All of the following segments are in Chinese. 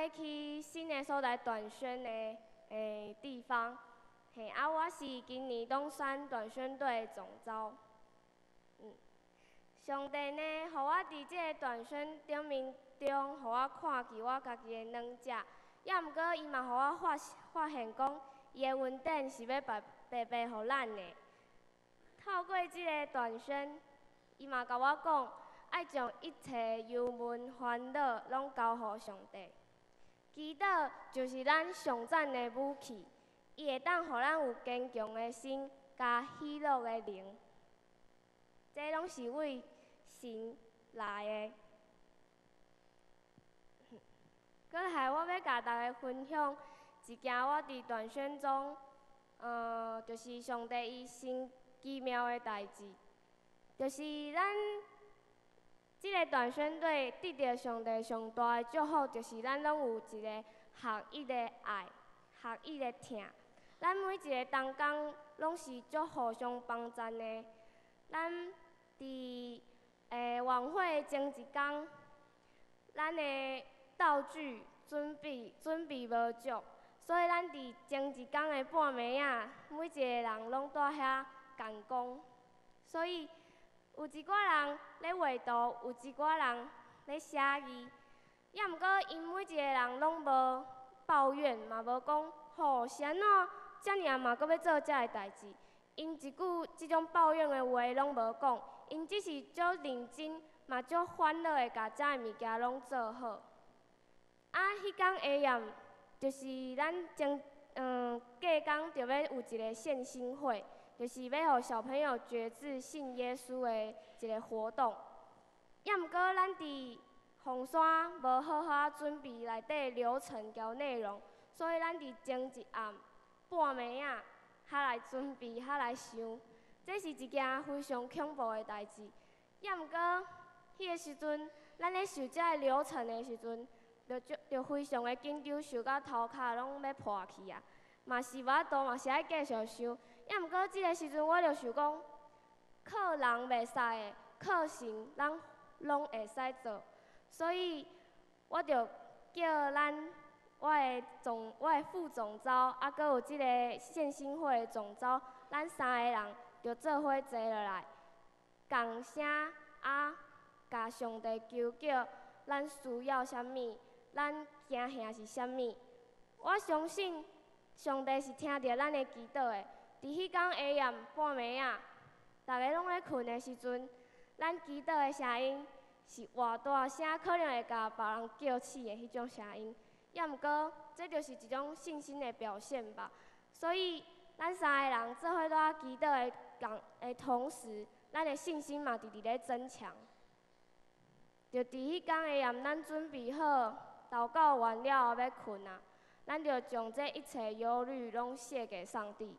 要去新的所在短宣的诶地方，嘿，啊，我是今年东山短宣队总招。嗯，上帝呢，互我伫即个短宣顶面中，互我看见我家己的软弱，也毋过伊嘛互我发发现讲，伊的恩典是要白白白互咱的。透过即个短宣，伊嘛甲我讲，爱将一切忧闷烦恼拢交互上帝。祈祷就是咱上赞的武器，伊会当互咱有坚强的心，甲喜乐的灵。这拢是为神来的。搁来，我要甲大家分享一件我伫短宣中，呃，就是上帝伊神奇妙的代志，就是咱。即个短宣队得到上帝上大的祝福，就是咱拢有一个合一的爱、合一的疼。咱每一个同工拢是足互相帮衬的。咱伫诶晚会前一天，咱的道具准备准备无足，所以咱伫前一天的半暝啊，每一个人拢在遐赶工，所以。有一寡人咧画图，有一寡人咧写字，也毋过因每一个人拢无抱怨，嘛无讲吼是安怎遮尔嘛搁要做遮个代志。因一句即种抱怨的话拢无讲，因只是足认真，嘛足欢乐的，甲遮个物件拢做好。啊，迄天下夜就是咱将嗯隔工就要有一个献心会。就是要互小朋友觉知信耶稣的一个活动，也毋过咱伫红山无好好准备内底流程交内容，所以咱伫前一暗半暝啊，还来准备，还来想，这是一件非常恐怖的代志。也毋过，迄个时阵，咱咧想这个流程的时阵，就就就非常的紧张，想到头壳拢要破去啊！嘛是无法度，嘛是爱继续想。也毋过，即个时阵我就想讲，靠人袂使的，靠神咱拢会使做。所以，我就叫咱我的总、我的副总招，啊，搁有即个献心会的总招，咱三个人就做伙坐落来，共声啊，甲上帝求叫，咱需要啥物，咱惊吓是啥物。我相信上帝是听着咱的祈祷的。伫迄天下夜半暝啊，逐个拢咧困的时阵，咱祈祷的声音是偌大声，可能会甲别人叫醒的迄种声音。也毋过，这就是一种信心的表现吧。所以，咱三个人做伙在祈祷的共的同时，咱的信心嘛直直咧增强。就伫迄天下夜，咱准备好祷告完了后要困啊，咱就将这一切忧虑拢卸给上帝。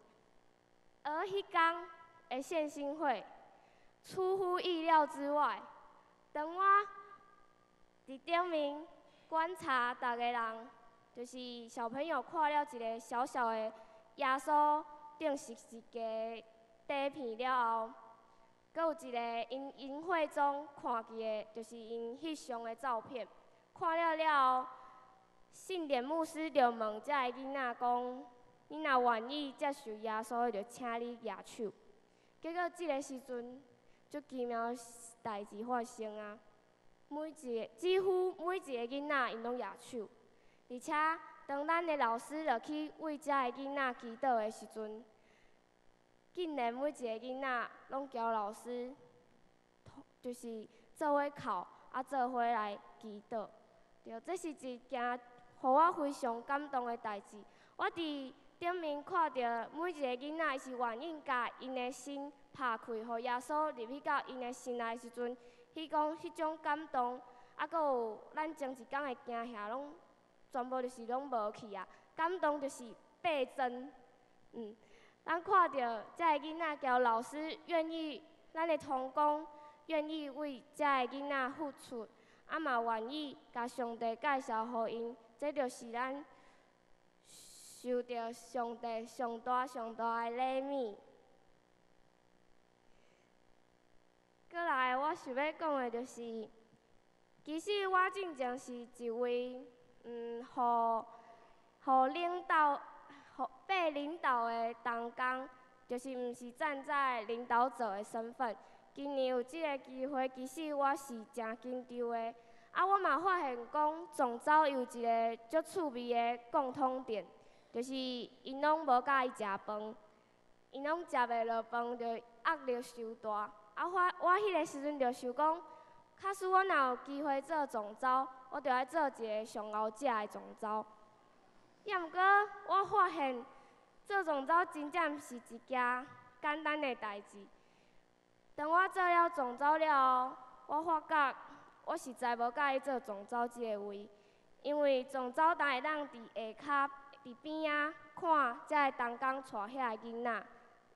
而迄天的献心会，出乎意料之外。当我伫顶面观察逐个人，就是小朋友看了一个小小的耶稣顶十字架底片了后，阁有一个因因会中看见的，就是因翕相的照片。看了了后，信典牧师就问遮个囡仔讲。你若愿意接受耶稣，就请你举手。结果即个时阵，就奇妙代志发生啊！每一个几乎每一个囡仔，因拢举手。而且，当咱的老师落去为遮个囡仔祈祷的时阵，竟然每一个囡仔拢交老师，就是做伙哭，啊做伙来祈祷。对，这是一件互我非常感动的代志。我伫顶面看到每一个囡仔是愿意把因的心拍开，互耶稣入去到因的心内时阵，迄讲迄种感动，啊，搁有咱前一天的惊吓，拢全部就是拢无去啊。感动就是倍增，嗯，咱看到遮个囡仔交老师愿意，咱的同工愿意为遮个囡仔付出，啊嘛愿意甲上帝介绍互因，这就是咱。受到上帝上大上大的礼物。过来，我想要讲的就是，其实我真正是一位嗯，互互领导，互被领导的同工，就是毋是站在领导者的身份。今年有即个机会，其实我是诚紧张的。啊，我嘛发现讲，总招有一个足趣味的共通点，就是因拢无佮意食饭，因拢食袂落饭，就压力伤大。啊，我我迄个时阵就想讲，假使我若有机会做总招，我就爱做一个上后食的总招。也毋过，我发现做总招真正是一件简单的代志。当我做了总招了后，我发觉。我实在无介意做总招即个位，因为总招当会当伫、伫边仔看遮个同工带遐个囡仔。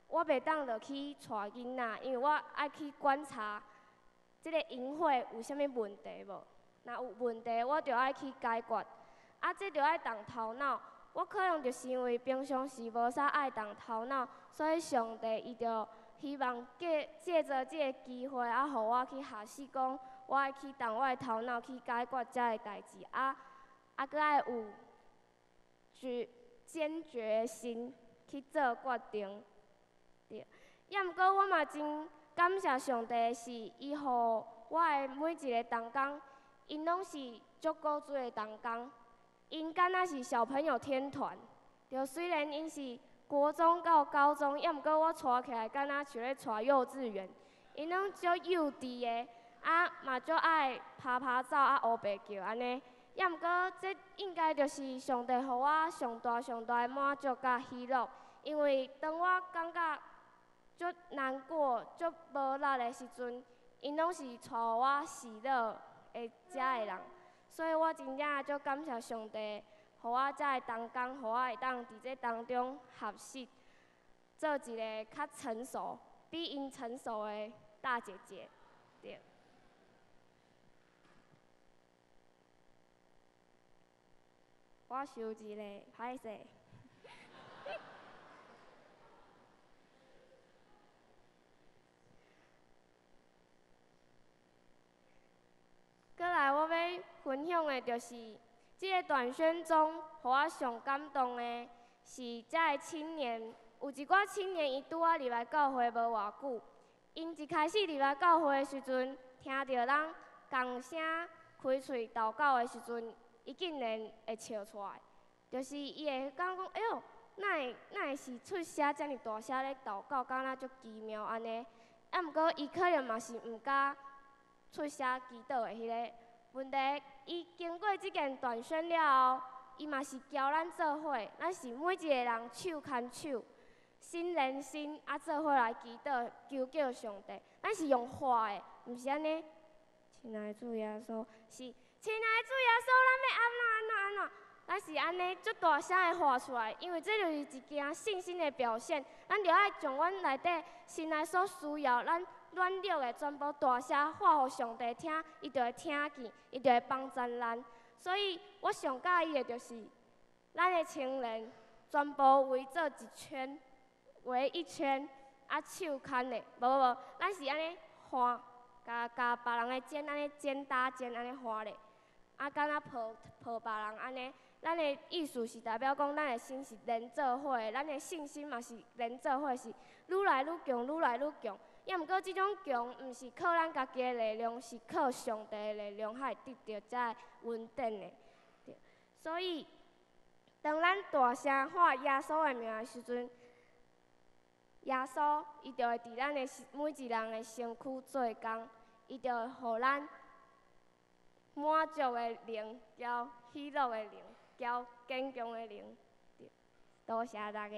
我袂当落去带囡仔，因为我爱去观察即个营会有啥物问题无。若有问题，我就爱去解决。啊，这就爱动头脑。我可能就是因为平常时无啥爱动头脑，所以上帝伊就希望借借着即个机会，啊，互我去学习讲。我爱去动我的头脑去解决遮个代志，啊，啊，佫爱有决坚决心去做决定，对。也毋过我嘛真感谢上帝，是伊互我的每一个同工，因拢是足够做的同工，因敢若是小朋友天团，就虽然因是国中到高中，也毋过我带起来敢若像咧带幼稚园，因拢足幼稚的。啊，嘛足爱拍拍走啊，乌白叫安尼。也毋过，这应该就是上帝互我上大上大的满足甲喜乐。因为当我感觉足难过、足无力的。时阵，因拢是带我喜乐的遮个人。所以我真正足感谢上帝，互我遮的。同工，互我会当伫这当中学习，做一个较成熟、比因成熟的。大姐姐。对。我收一个，歹势。过来，我要分享的就是，这个短宣中，互我上感动的是，遮个青年，有一寡青年伊拄啊入来教会无偌久，因一开始入来教会的时阵，听到人共声开喙祷告的时阵。伊竟然会笑出来，就是伊会讲讲，哎哟，哪会哪会是出声遮尔大声咧祷告，敢若足奇妙安尼。啊，毋过伊可能嘛是毋敢出声祈祷的迄个问题。伊经过即件断宣了后，伊嘛是交咱做伙，咱是每一个人手牵手，心连心，啊做伙来祈祷，求叫上帝。咱是用话的，毋是安尼。亲爱的主耶稣，是。亲爱的主耶稣，咱要安怎安怎安怎？咱是安尼足大声的喊出来，因为这就是一件信心的表现。咱就爱将阮内底心内所需要，咱软弱的全部大声喊互上帝听，伊就会听见，伊就会帮助咱。所以我上介意的就是，咱的青年全部围做一圈，围一圈，啊手牵的，无无无，咱是安尼喊，甲甲别人的肩安尼肩搭肩安尼喊咧。啊，敢若抱抱别人安尼，咱的意思是代表讲，咱的心是连做伙，咱的信心嘛是连做伙，是愈来愈强，愈来愈强。也毋过，即种强毋是靠咱家己的力量，是靠上帝的力量，才会得到遮稳定的。所以，当咱大声喊耶稣的名的时阵，耶稣伊就会伫咱的每一人的身躯做工，伊就会互咱。满足的灵，交喜乐的灵，交坚强的灵，多谢大家。